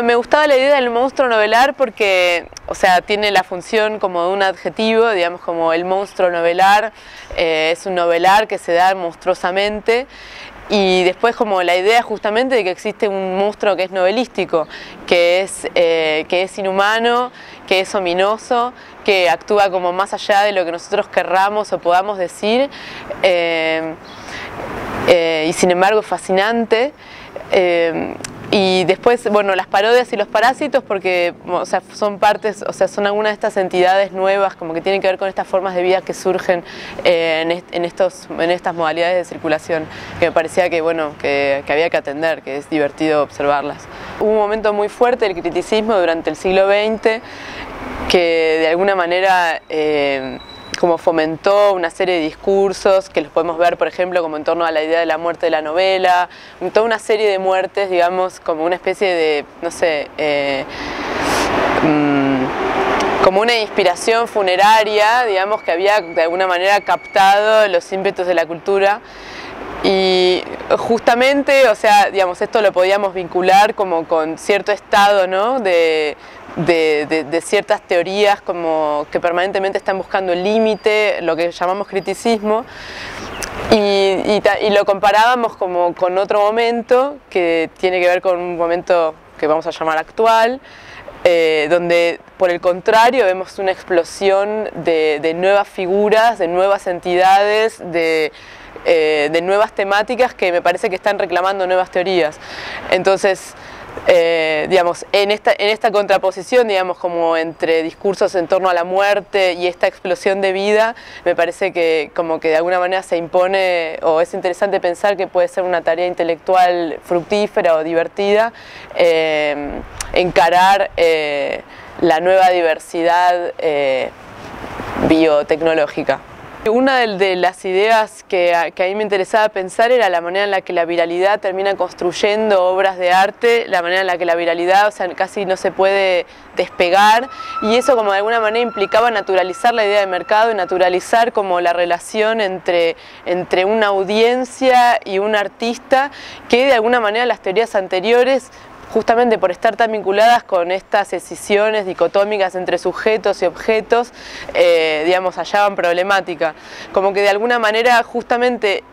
Me gustaba la idea del monstruo novelar porque, o sea, tiene la función como de un adjetivo, digamos como el monstruo novelar, eh, es un novelar que se da monstruosamente. Y después como la idea justamente de que existe un monstruo que es novelístico, que es, eh, que es inhumano, que es ominoso, que actúa como más allá de lo que nosotros querramos o podamos decir eh, y sin embargo fascinante. Y después, bueno, las parodias y los parásitos porque son partes, o sea, son algunas de estas entidades nuevas como que tienen que ver con estas formas de vida que surgen eh, en, estos, en estas modalidades de circulación que me parecía que, bueno, que, había que atender, que es divertido observarlas. Hubo un momento muy fuerte del criticismo durante el siglo XX que de alguna manera... Eh, como fomentó una serie de discursos que los podemos ver, por ejemplo, como en torno a la idea de la muerte de la novela, toda una serie de muertes, digamos, como una especie de, no sé, eh, mm, como una inspiración funeraria, digamos, que había de alguna manera captado los ímpetus de la cultura. Y justamente, o sea, digamos, esto lo podíamos vincular como con cierto estado, ¿no? De, ciertas teorías como que permanentemente están buscando el límite, lo que llamamos criticismo, y, lo comparábamos como con otro momento que tiene que ver con un momento que vamos a llamar actual, eh, donde por el contrario vemos una explosión de, nuevas figuras, de nuevas entidades, de, eh, de nuevas temáticas que me parece que están reclamando nuevas teorías. Entonces, eh, digamos, en esta, en esta contraposición, digamos, como entre discursos en torno a la muerte y esta explosión de vida, me parece que como que de alguna manera se impone o es interesante pensar que puede ser una tarea intelectual fructífera o divertida, eh, encarar eh, la nueva diversidad biotecnológica. Una de las ideas que a, mí me interesaba pensar era la manera en la que la viralidad termina construyendo obras de arte, la manera en la que la viralidad o sea, casi no se puede despegar y eso como de alguna manera implicaba naturalizar la idea de mercado y naturalizar como la relación entre, entre una audiencia y un artista que de alguna manera las teorías anteriores justamente por estar tan vinculadas con estas decisiones dicotómicas entre sujetos y objetos, eh, digamos, hallaban problemática. Como que de alguna manera justamente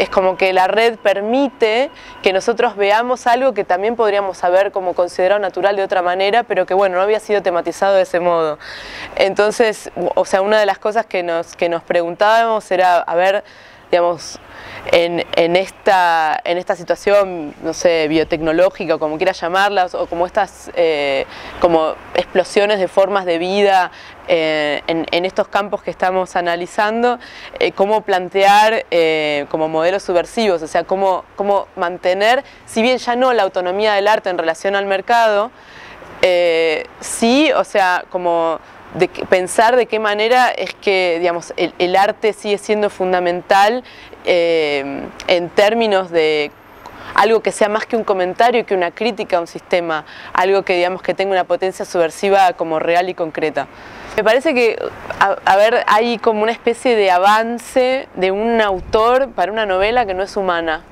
es como que la red permite que nosotros veamos algo que también podríamos haber como considerado natural de otra manera, pero que bueno, no había sido tematizado de ese modo. Entonces, o sea, una de las cosas que nos, que nos preguntábamos era, a ver, digamos, en, esta, situación, no sé, biotecnológica, como quieras llamarlas, o como estas eh, como explosiones de formas de vida eh, en, estos campos que estamos analizando, eh, cómo plantear como modelos subversivos, o sea, cómo, cómo mantener, si bien ya no la autonomía del arte en relación al mercado, sí, o sea, como de pensar de qué manera es que digamos, el, arte sigue siendo fundamental eh, en términos de algo que sea más que un comentario y que una crítica a un sistema, algo que digamos que tenga una potencia subversiva como real y concreta. Me parece que a, ver, hay como una especie de avance de un autor para una novela que no es humana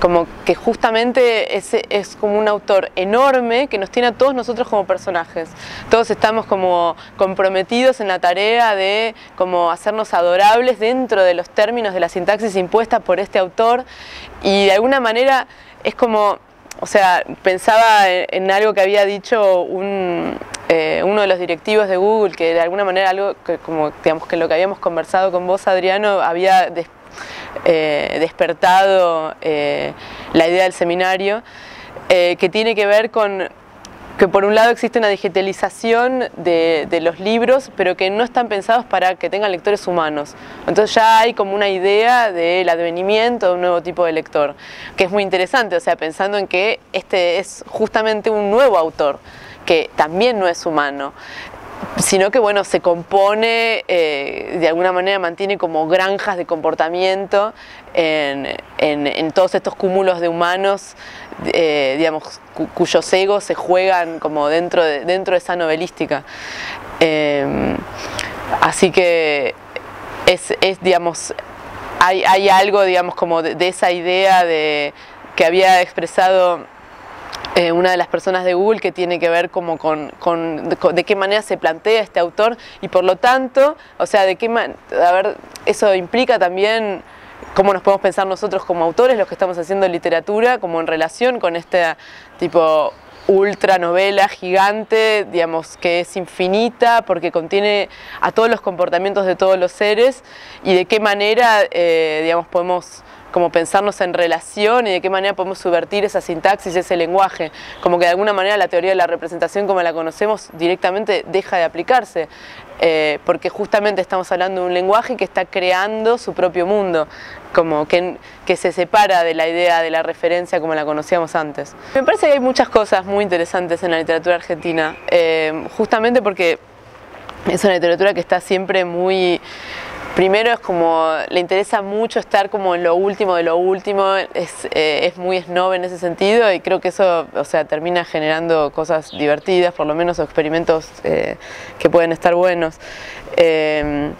como que justamente es, es, como un autor enorme que nos tiene a todos nosotros como personajes. Todos estamos como comprometidos en la tarea de como hacernos adorables dentro de los términos de la sintaxis impuesta por este autor y de alguna manera es como, o sea, pensaba en, algo que había dicho un, eh, uno de los directivos de Google, que de alguna manera algo que como digamos que lo que habíamos conversado con vos Adriano había eh, despertado eh, la idea del seminario, eh, que tiene que ver con que por un lado existe una digitalización de, los libros, pero que no están pensados para que tengan lectores humanos. Entonces ya hay como una idea del advenimiento de un nuevo tipo de lector, que es muy interesante, o sea, pensando en que este es justamente un nuevo autor, que también no es humano sino que bueno, se compone, eh, de alguna manera mantiene como granjas de comportamiento en, todos estos cúmulos de humanos, eh, digamos, cuyos egos se juegan como dentro de, dentro de esa novelística. Em, así que es, digamos, hay, hay algo, digamos, como de, de esa idea de que había expresado eh, una de las personas de Google que tiene que ver como con, de, qué manera se plantea este autor y por lo tanto, o sea, de qué eso implica también cómo nos podemos pensar nosotros como autores, los que estamos haciendo literatura, como en relación con este tipo ultra novela gigante, digamos, que es infinita porque contiene a todos los comportamientos de todos los seres y de qué manera, eh, digamos, podemos como pensarnos en relación y de qué manera podemos subvertir esa sintaxis, ese lenguaje, como que de alguna manera la teoría de la representación como la conocemos directamente deja de aplicarse, eh, porque justamente estamos hablando de un lenguaje que está creando su propio mundo, como que, que se separa de la idea de la referencia como la conocíamos antes. Me parece que hay muchas cosas muy interesantes en la literatura argentina, eh, justamente porque es una literatura que está siempre muy Primero es como, le interesa mucho estar como en lo último de lo último, es, eh, es muy snob en ese sentido y creo que eso, o sea, termina generando cosas divertidas, por lo menos, experimentos eh, que pueden estar buenos. Eh,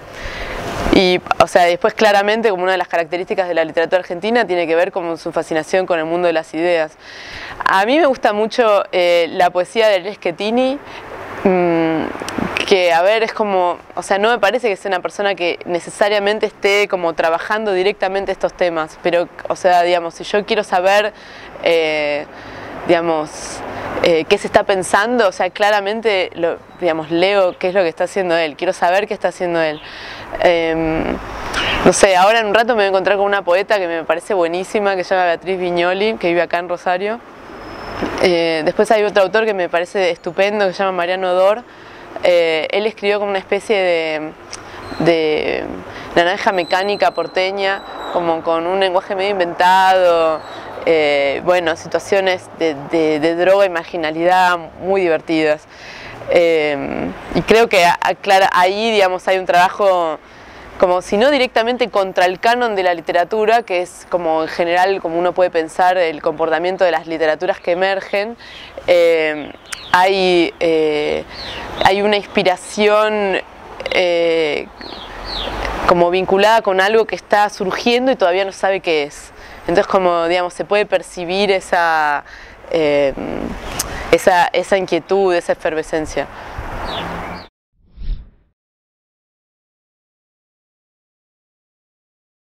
y, o sea, después claramente como una de las características de la literatura argentina tiene que ver con su fascinación con el mundo de las ideas. A mí me gusta mucho la poesía de Schettini, mm, que, a ver, es como, o sea, no me parece que sea una persona que necesariamente esté como trabajando directamente estos temas, pero, o sea, digamos, si yo quiero saber, eh, digamos, eh, qué se está pensando, o sea, claramente, digamos, leo qué es lo que está haciendo él, quiero saber qué está haciendo él. Em, no sé, ahora en un rato me voy a encontrar con una poeta que me parece buenísima, que se llama Beatriz Viñoli, que vive acá en Rosario. Eh, después hay otro autor que me parece estupendo, que se llama Mariano Dor, eh, él escribió como una especie de, de naranja mecánica porteña, como con un lenguaje medio inventado, eh, bueno, situaciones de, droga y marginalidad muy divertidas. Eh, y creo que ahí, digamos, hay un trabajo como si no directamente contra el canon de la literatura, que es como en general como uno puede pensar el comportamiento de las literaturas que emergen, hay, eh, hay una inspiración eh, como vinculada con algo que está surgiendo y todavía no sabe qué es. Entonces como digamos se puede percibir esa, eh, esa, esa inquietud, esa efervescencia.